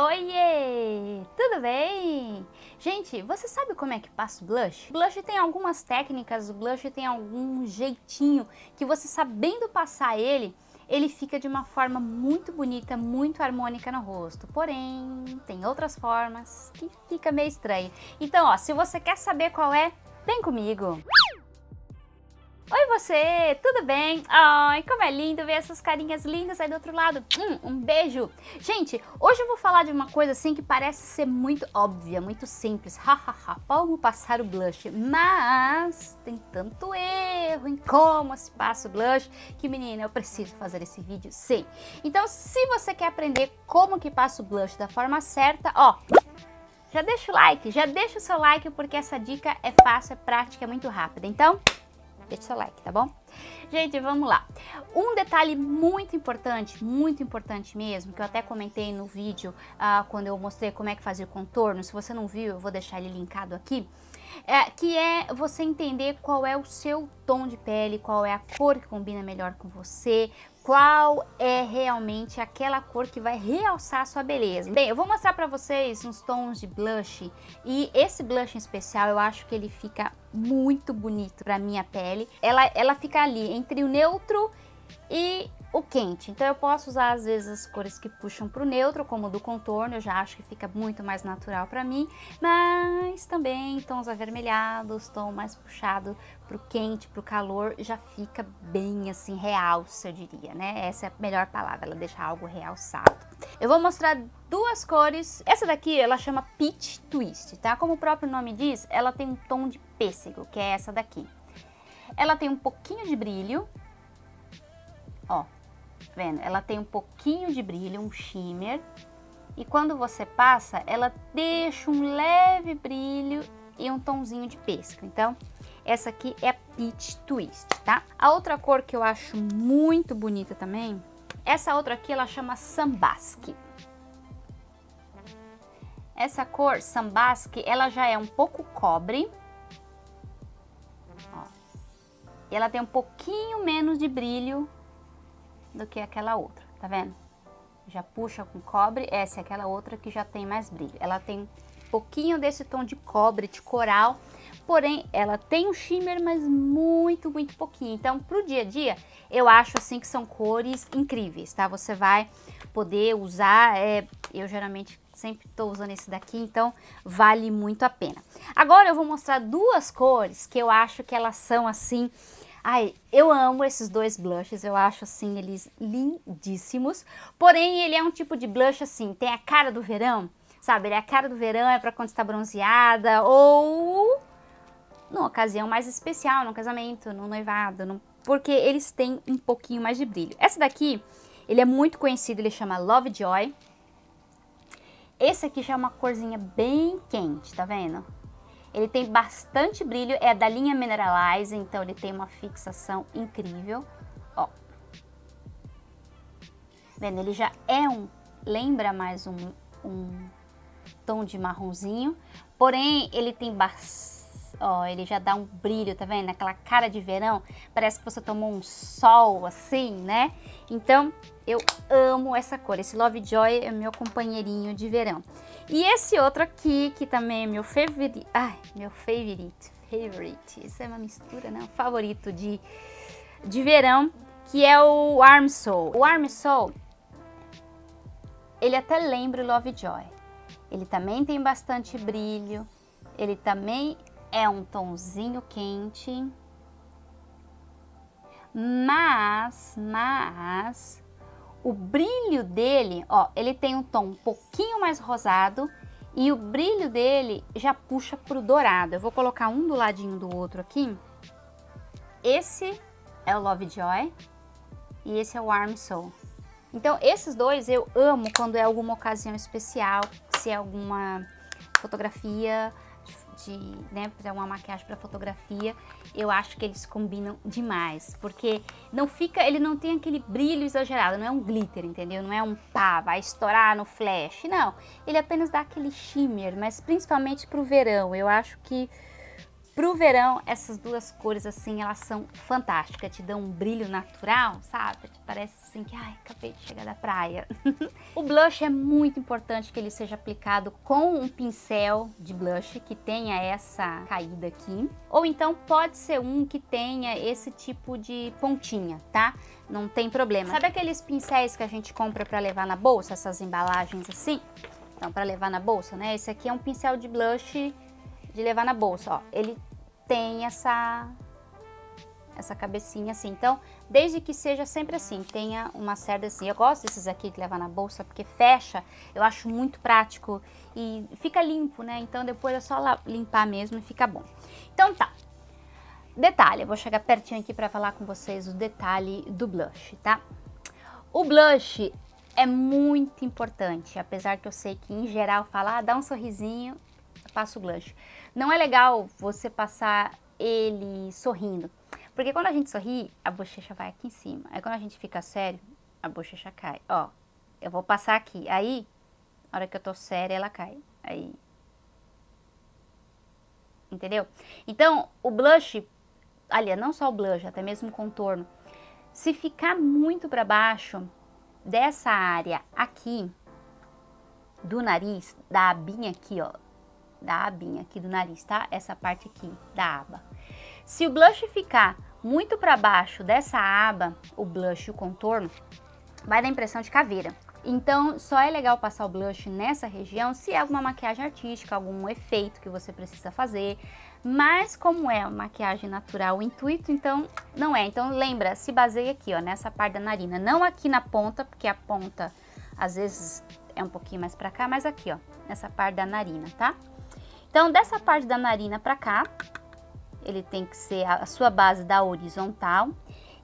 Oiê! Tudo bem? Gente, você sabe como é que passa o blush? Blush tem algumas técnicas, blush tem algum jeitinho que você sabendo passar ele, ele fica de uma forma muito bonita, muito harmônica no rosto. Porém, tem outras formas que fica meio estranho. Então, ó, se você quer saber qual é, vem comigo! Oi você, tudo bem? Ai, como é lindo ver essas carinhas lindas aí do outro lado. Hum, um beijo. Gente, hoje eu vou falar de uma coisa assim que parece ser muito óbvia, muito simples. Hahaha, como passar o blush. Mas tem tanto erro em como se passa o blush que, menina, eu preciso fazer esse vídeo sim. Então, se você quer aprender como que passa o blush da forma certa, ó, já deixa o like, já deixa o seu like porque essa dica é fácil, é prática, é muito rápida. Então, deixa seu like, tá bom? Gente, vamos lá. Um detalhe muito importante, muito importante mesmo, que eu até comentei no vídeo uh, quando eu mostrei como é que fazia o contorno, se você não viu, eu vou deixar ele linkado aqui, é, que é você entender qual é o seu tom de pele, qual é a cor que combina melhor com você, qual é realmente aquela cor que vai realçar a sua beleza. Bem, eu vou mostrar para vocês uns tons de blush e esse blush em especial eu acho que ele fica muito bonito para minha pele. Ela, ela fica ali entre o neutro e o quente. Então eu posso usar às vezes as cores que puxam para o neutro, como do contorno, eu já acho que fica muito mais natural para mim, mas também tons avermelhados, tom mais puxado para o quente, para o calor, já fica bem assim realça, eu diria, né? Essa é a melhor palavra, ela deixa algo realçado. Eu vou mostrar duas cores. Essa daqui ela chama Peach Twist, tá? Como o próprio nome diz, ela tem um tom de pêssego, que é essa daqui. Ela tem um pouquinho de brilho, ó, vendo? Ela tem um pouquinho de brilho, um shimmer. E quando você passa, ela deixa um leve brilho e um tomzinho de pêssego. Então, essa aqui é a Peach Twist, tá? A outra cor que eu acho muito bonita também, essa outra aqui ela chama Sambasque. Essa cor Sambasque, ela já é um pouco cobre. Ó. E ela tem um pouquinho menos de brilho do que aquela outra, tá vendo? Já puxa com cobre, essa é aquela outra que já tem mais brilho. Ela tem pouquinho desse tom de cobre, de coral, porém ela tem um shimmer, mas muito, muito pouquinho. Então, pro dia a dia, eu acho assim que são cores incríveis, tá? Você vai poder usar, é, eu geralmente sempre estou usando esse daqui, então vale muito a pena. Agora eu vou mostrar duas cores que eu acho que elas são assim Ai, eu amo esses dois blushes, eu acho assim eles lindíssimos. Porém, ele é um tipo de blush assim, tem a cara do verão, sabe? Ele é a cara do verão, é para quando está bronzeada ou numa ocasião mais especial, no casamento, no noivado, no... porque eles têm um pouquinho mais de brilho. Essa daqui, ele é muito conhecido, ele chama Lovejoy. Esse aqui já é uma corzinha bem quente, tá vendo? Ele tem bastante brilho, é da linha Mineralize, então ele tem uma fixação incrível. Ó. Vendo, ele já é um, lembra mais um, um tom de marronzinho, porém ele tem bastante ó, ele já dá um brilho, tá vendo? Aquela cara de verão, parece que você tomou um sol assim, né? Então, eu amo essa cor, esse Lovejoy é meu companheirinho de verão. E esse outro aqui, que também é meu favorito, ai, meu favorite, favorite, isso é uma mistura, né? Um favorito de, de verão, que é o Arm Soul. O Arm Soul, ele até lembra o Lovejoy. Ele também tem bastante brilho, ele também é um tomzinho quente, mas, mas, o brilho dele, ó, ele tem um tom um pouquinho mais rosado e o brilho dele já puxa pro dourado. Eu vou colocar um do ladinho do outro aqui. Esse é o Lovejoy e esse é o Warm Soul. Então, esses dois eu amo quando é alguma ocasião especial, se é alguma fotografia, de, né, fazer uma maquiagem para fotografia, eu acho que eles combinam demais, porque não fica, ele não tem aquele brilho exagerado, não é um glitter, entendeu? Não é um pá, vai estourar no flash, não. Ele apenas dá aquele shimmer, mas principalmente para o verão, eu acho que Pro verão, essas duas cores, assim, elas são fantásticas. Te dão um brilho natural, sabe? Te parece assim que, ai, acabei de chegar da praia. o blush é muito importante que ele seja aplicado com um pincel de blush que tenha essa caída aqui. Ou então pode ser um que tenha esse tipo de pontinha, tá? Não tem problema. Sabe aqueles pincéis que a gente compra para levar na bolsa? Essas embalagens assim? Então, para levar na bolsa, né? Esse aqui é um pincel de blush de levar na bolsa, ó. Ele tem essa essa cabecinha assim. Então, desde que seja sempre assim, tenha uma cerda assim. Eu gosto desses aqui de levar na bolsa porque fecha, eu acho muito prático e fica limpo, né? Então depois é só limpar mesmo e fica bom. Então tá. Detalhe, eu vou chegar pertinho aqui para falar com vocês o detalhe do blush, tá? O blush é muito importante, apesar que eu sei que em geral falar, ah, dá um sorrisinho, passa o blush. Não é legal você passar ele sorrindo, porque quando a gente sorri, a bochecha vai aqui em cima. Aí quando a gente fica sério, a bochecha cai. Ó, eu vou passar aqui. Aí, na hora que eu tô séria, ela cai. Aí. Entendeu? Então, o blush, aliás, não só o blush, até mesmo o contorno, se ficar muito para baixo dessa área aqui do nariz, da abinha aqui, ó, da abinha aqui do nariz, tá? Essa parte aqui da aba. Se o blush ficar muito para baixo dessa aba, o blush e o contorno, vai dar impressão de caveira. Então, só é legal passar o blush nessa região se é alguma maquiagem artística, algum efeito que você precisa fazer. Mas como é uma maquiagem natural, o intuito, então não é. Então lembra, se baseia aqui, ó, nessa parte da narina. Não aqui na ponta, porque a ponta às vezes é um pouquinho mais pra cá, mas aqui, ó, nessa parte da narina, tá? Então, dessa parte da narina para cá, ele tem que ser a sua base da horizontal.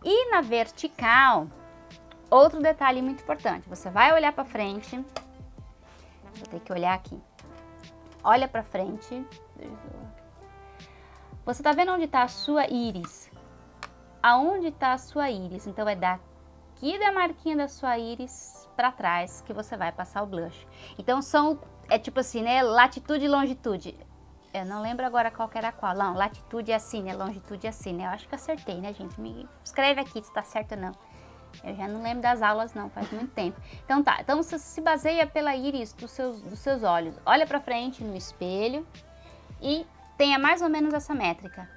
E na vertical, outro detalhe muito importante, você vai olhar para frente, vou ter que olhar aqui, olha para frente, você tá vendo onde está a sua íris? Aonde está a sua íris? Então, é daqui da marquinha da sua íris para trás que você vai passar o blush. Então, são é tipo assim, né? Latitude e longitude. Eu não lembro agora qual era qual. Não, latitude é assim, né? Longitude é assim, né? Eu acho que acertei, né, gente? Me escreve aqui se tá certo ou não. Eu já não lembro das aulas não, faz muito tempo. Então tá, então você se baseia pela íris dos seus, dos seus olhos. Olha pra frente no espelho e tenha mais ou menos essa métrica.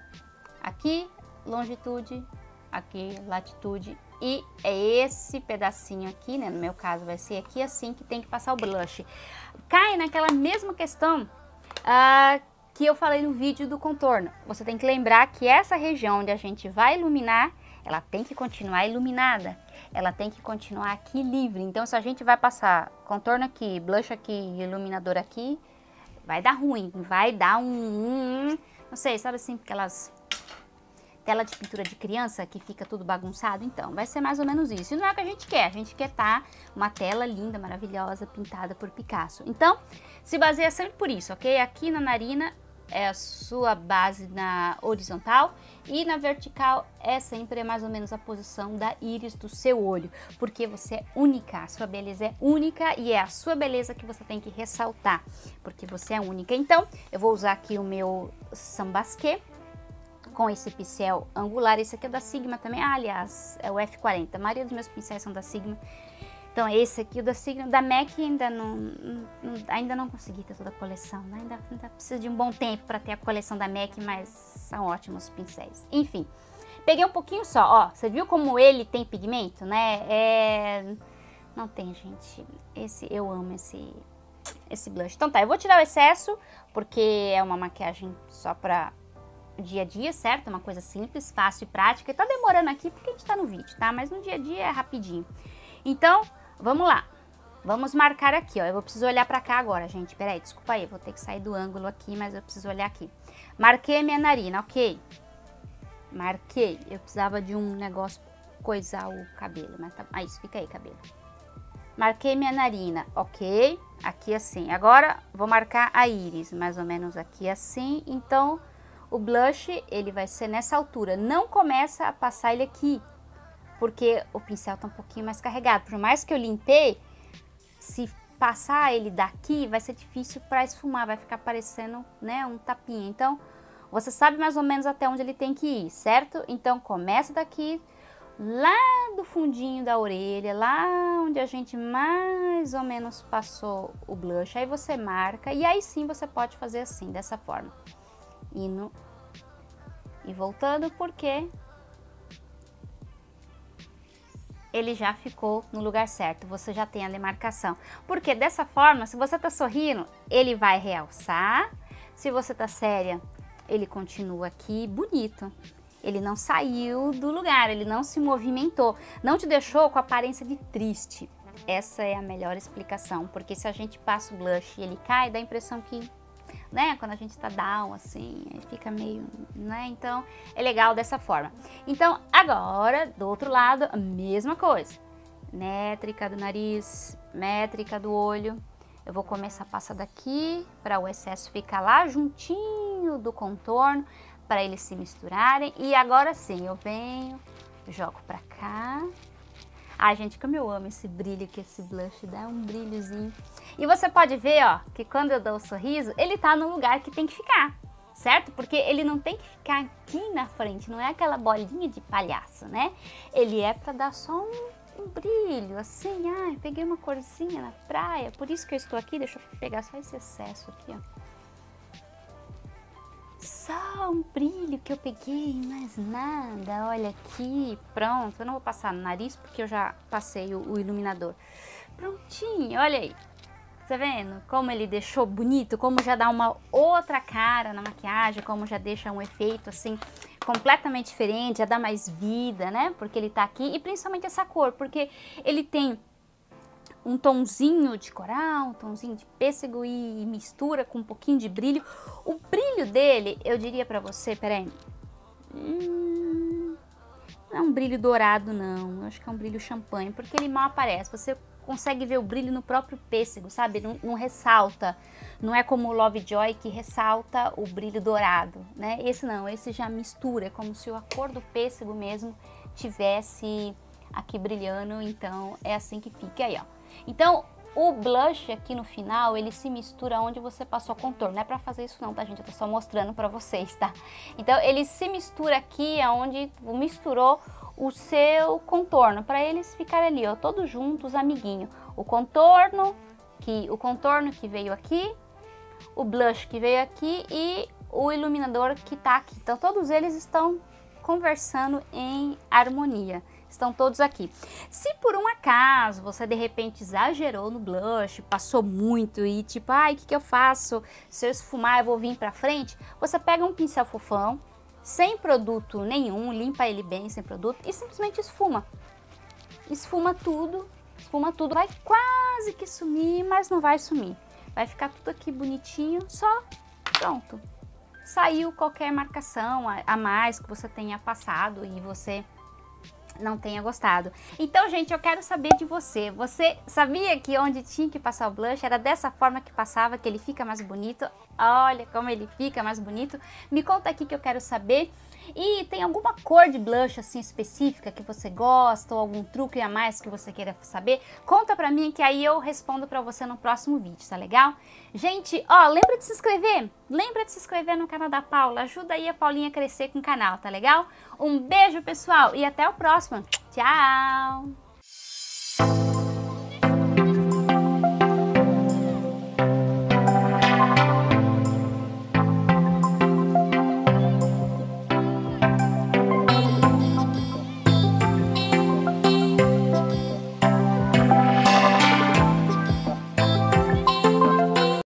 Aqui, longitude, aqui, latitude e é esse pedacinho aqui, né? No meu caso vai ser aqui assim que tem que passar o blush. Cai naquela mesma questão uh, que eu falei no vídeo do contorno. Você tem que lembrar que essa região onde a gente vai iluminar, ela tem que continuar iluminada. Ela tem que continuar aqui livre. Então se a gente vai passar contorno aqui, blush aqui, iluminador aqui, vai dar ruim. Vai dar um... um não sei, sabe assim, aquelas tela de pintura de criança que fica tudo bagunçado, então vai ser mais ou menos isso. E não é o que a gente quer, a gente quer tá uma tela linda, maravilhosa, pintada por Picasso. Então, se baseia sempre por isso, ok? Aqui na narina é a sua base na horizontal e na vertical é sempre mais ou menos a posição da íris do seu olho, porque você é única, a sua beleza é única e é a sua beleza que você tem que ressaltar, porque você é única. Então, eu vou usar aqui o meu Sambasque, com esse pincel angular. Esse aqui é da Sigma também. Ah, aliás, é o F40. A maioria dos meus pincéis são da Sigma. Então, esse aqui, o da Sigma, da MAC, ainda não, não ainda não consegui ter toda a coleção. Né? Ainda, ainda precisa de um bom tempo para ter a coleção da MAC, mas são ótimos pincéis. Enfim, peguei um pouquinho só. Ó, você viu como ele tem pigmento, né? É... Não tem, gente. Esse, eu amo esse, esse blush. Então tá, eu vou tirar o excesso, porque é uma maquiagem só pra dia a dia, certo? Uma coisa simples, fácil e prática. E tá demorando aqui porque a gente tá no vídeo, tá? Mas no dia a dia é rapidinho. Então, vamos lá. Vamos marcar aqui, ó. Eu vou preciso olhar pra cá agora, gente. Peraí, desculpa aí. Vou ter que sair do ângulo aqui, mas eu preciso olhar aqui. Marquei minha narina, ok? Marquei. Eu precisava de um negócio coisar o cabelo, mas tá... Ah, isso, fica aí, cabelo. Marquei minha narina, ok? Aqui assim. Agora, vou marcar a íris, mais ou menos aqui assim. Então, o blush, ele vai ser nessa altura. Não começa a passar ele aqui, porque o pincel tá um pouquinho mais carregado. Por mais que eu limpei, se passar ele daqui, vai ser difícil para esfumar, vai ficar parecendo, né, um tapinha. Então, Você sabe mais ou menos até onde ele tem que ir, certo? Então começa daqui, lá do fundinho da orelha, lá onde a gente mais ou menos passou o blush. Aí você marca e aí sim você pode fazer assim, dessa forma. Indo e voltando, porque ele já ficou no lugar certo, você já tem a demarcação. Porque dessa forma, se você tá sorrindo, ele vai realçar. Se você tá séria, ele continua aqui bonito. Ele não saiu do lugar, ele não se movimentou, não te deixou com aparência de triste. Essa é a melhor explicação, porque se a gente passa o blush e ele cai, dá a impressão que, né, quando a gente tá down, assim, fica meio, né, então é legal dessa forma. Então, agora, do outro lado, a mesma coisa. Métrica do nariz, métrica do olho. Eu vou começar a passar daqui para o excesso ficar lá juntinho do contorno para eles se misturarem. E agora sim, eu venho, jogo para cá. Ai, gente, como eu amo esse brilho que esse blush dá, um brilhozinho. E você pode ver, ó, que quando eu dou o sorriso, ele tá no lugar que tem que ficar, certo? Porque ele não tem que ficar aqui na frente, não é aquela bolinha de palhaço, né? Ele é para dar só um, um, brilho, assim, ai, peguei uma corzinha na praia, por isso que eu estou aqui, deixa eu pegar só esse excesso aqui, ó só um brilho que eu peguei, mais nada. Olha aqui, pronto. Eu não vou passar no nariz porque eu já passei o, o iluminador. Prontinho, olha aí. Tá vendo como ele deixou bonito? Como já dá uma outra cara na maquiagem, como já deixa um efeito assim completamente diferente, já dá mais vida, né? Porque ele tá aqui e principalmente essa cor, porque ele tem um tonzinho de coral, um tonzinho de pêssego e mistura com um pouquinho de brilho. O brilho dele, eu diria pra você, peraí, hum, não é um brilho dourado não, eu acho que é um brilho champanhe, porque ele mal aparece, você consegue ver o brilho no próprio pêssego, sabe? Não, não, ressalta. Não é como o Lovejoy que ressalta o brilho dourado, né? Esse não, esse já mistura, é como se a cor do pêssego mesmo tivesse aqui brilhando, então é assim que fica aí, ó. Então, o blush aqui no final, ele se mistura onde você passou contorno. Não é pra fazer isso não, tá, gente? Eu tô só mostrando pra vocês, tá? Então, ele se mistura aqui onde misturou o seu contorno, para eles ficarem ali, ó, todos juntos, amiguinho. O contorno, que o contorno que veio aqui, o blush que veio aqui e o iluminador que tá aqui. Então, todos eles estão conversando em harmonia estão todos aqui. Se por um acaso você de repente exagerou no blush, passou muito e tipo, ai, o que, que eu faço? Se eu esfumar eu vou vir pra frente, você pega um pincel fofão, sem produto nenhum, limpa ele bem sem produto e simplesmente esfuma. Esfuma tudo, esfuma tudo, vai quase que sumir, mas não vai sumir. Vai ficar tudo aqui bonitinho, só pronto. Saiu qualquer marcação a mais que você tenha passado e você não tenha gostado. Então, gente, eu quero saber de você. Você sabia que onde tinha que passar o blush era dessa forma que passava, que ele fica mais bonito? Olha como ele fica mais bonito. Me conta aqui que eu quero saber. E tem alguma cor de blush assim específica que você gosta ou algum truque a mais que você queira saber? Conta pra mim que aí eu respondo pra você no próximo vídeo, tá legal? Gente, ó, lembra de se inscrever? Lembra de se inscrever no canal da Paula? Ajuda aí a Paulinha a crescer com o canal, tá legal? Um beijo, pessoal, e até o próximo. Tchau!